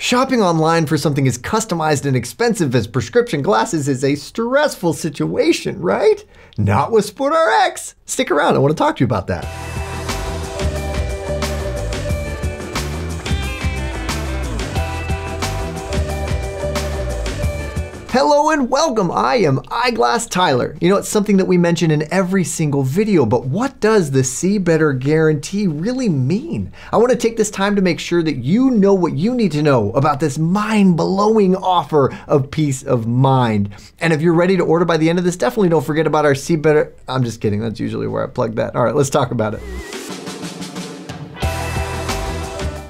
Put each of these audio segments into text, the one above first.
Shopping online for something as customized and expensive as prescription glasses is a stressful situation, right? Not with SportRx. Stick around, I want to talk to you about that. Hello and welcome. I am Eyeglass Tyler. You know, it's something that we mention in every single video, but what does the See Better Guarantee really mean? I want to take this time to make sure that you know what you need to know about this mind blowing offer of peace of mind. And if you're ready to order by the end of this, definitely don't forget about our See Better. I'm just kidding. That's usually where I plug that. All right, let's talk about it.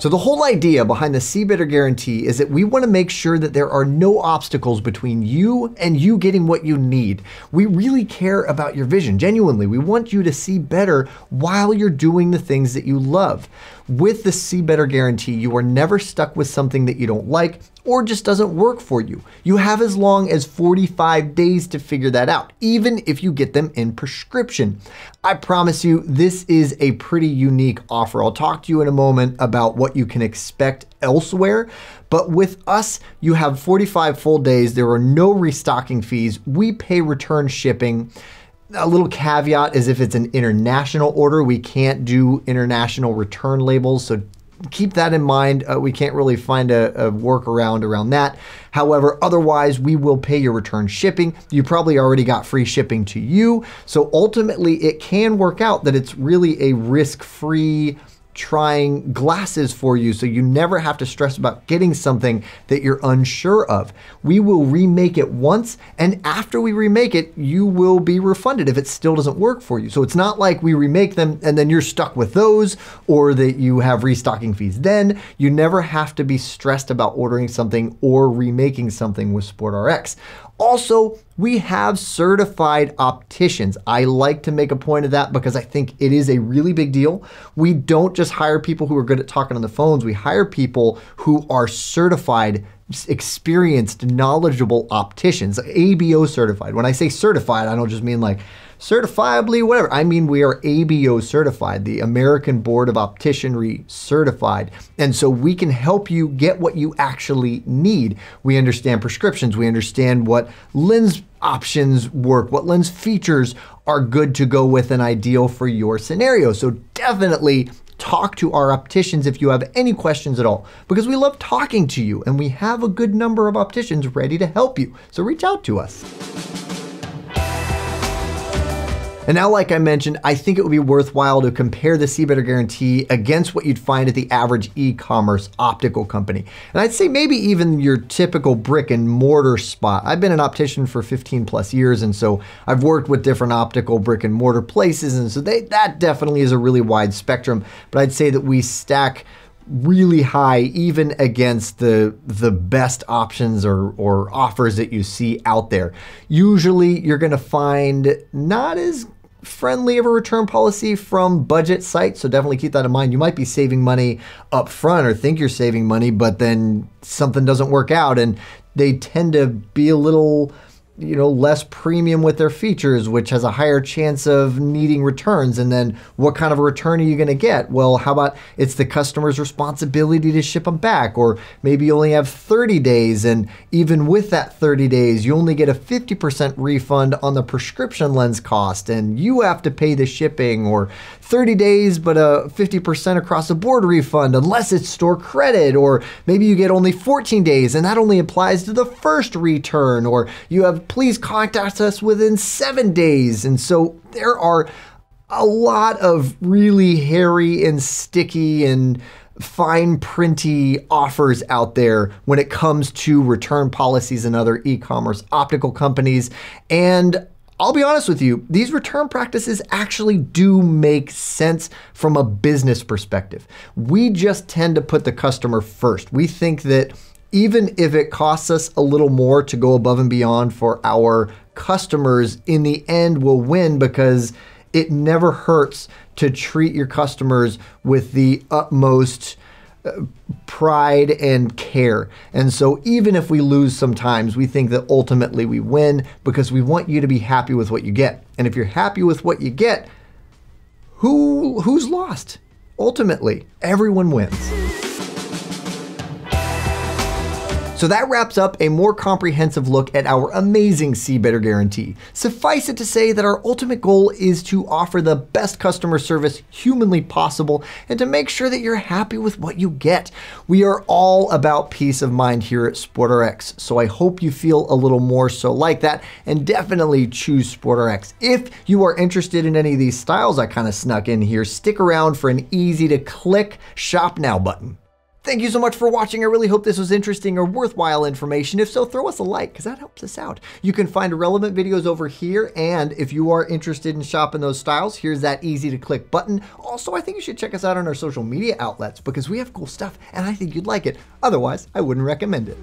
So the whole idea behind the See Better guarantee is that we want to make sure that there are no obstacles between you and you getting what you need. We really care about your vision, genuinely. We want you to see better while you're doing the things that you love. With the See Better guarantee, you are never stuck with something that you don't like or just doesn't work for you. You have as long as 45 days to figure that out, even if you get them in prescription. I promise you, this is a pretty unique offer. I'll talk to you in a moment about what you can expect elsewhere. But with us, you have 45 full days. There are no restocking fees. We pay return shipping. A little caveat is if it's an international order, we can't do international return labels. So keep that in mind. Uh, we can't really find a, a workaround around that. However, otherwise, we will pay your return shipping. You probably already got free shipping to you. So ultimately, it can work out that it's really a risk free trying glasses for you so you never have to stress about getting something that you're unsure of. We will remake it once, and after we remake it, you will be refunded if it still doesn't work for you. So it's not like we remake them and then you're stuck with those or that you have restocking fees. Then you never have to be stressed about ordering something or remaking something with SportRx. Also, we have certified opticians. I like to make a point of that because I think it is a really big deal. We don't just hire people who are good at talking on the phones, we hire people who are certified experienced, knowledgeable opticians, ABO certified. When I say certified, I don't just mean like certifiably, whatever. I mean, we are ABO certified, the American Board of Opticianry certified. And so we can help you get what you actually need. We understand prescriptions, we understand what lens options work, what lens features are good to go with and ideal for your scenario. So definitely talk to our opticians if you have any questions at all, because we love talking to you and we have a good number of opticians ready to help you. So reach out to us. And now, like I mentioned, I think it would be worthwhile to compare the See Better Guarantee against what you'd find at the average e-commerce optical company. And I'd say maybe even your typical brick and mortar spot. I've been an optician for 15 plus years, and so I've worked with different optical brick and mortar places, and so they, that definitely is a really wide spectrum. But I'd say that we stack really high even against the the best options or or offers that you see out there. Usually you're going to find not as friendly of a return policy from budget sites. So definitely keep that in mind. You might be saving money up front or think you're saving money, but then something doesn't work out and they tend to be a little you know less premium with their features which has a higher chance of needing returns. And then what kind of a return are you going to get? Well how about it's the customer's responsibility to ship them back or maybe you only have 30 days. And even with that 30 days you only get a 50% refund on the prescription lens cost. And you have to pay the shipping or 30 days but a 50% across the board refund unless it's store credit. Or maybe you get only 14 days and that only applies to the first return. Or you have please contact us within seven days. And so there are a lot of really hairy and sticky and fine printy offers out there when it comes to return policies and other e-commerce optical companies. And I'll be honest with you, these return practices actually do make sense from a business perspective. We just tend to put the customer first. We think that even if it costs us a little more to go above and beyond for our customers, in the end, we'll win because it never hurts to treat your customers with the utmost uh, pride and care. And so even if we lose sometimes, we think that ultimately we win because we want you to be happy with what you get. And if you're happy with what you get, who who's lost? Ultimately, everyone wins. So that wraps up a more comprehensive look at our amazing See Better guarantee. Suffice it to say that our ultimate goal is to offer the best customer service humanly possible and to make sure that you're happy with what you get. We are all about peace of mind here at SportRx, so I hope you feel a little more so like that and definitely choose SportRx. If you are interested in any of these styles I kind of snuck in here, stick around for an easy to click shop now button. Thank you so much for watching. I really hope this was interesting or worthwhile information. If so, throw us a like because that helps us out. You can find relevant videos over here. And if you are interested in shopping those styles, here's that easy to click button. Also, I think you should check us out on our social media outlets because we have cool stuff and I think you'd like it. Otherwise, I wouldn't recommend it.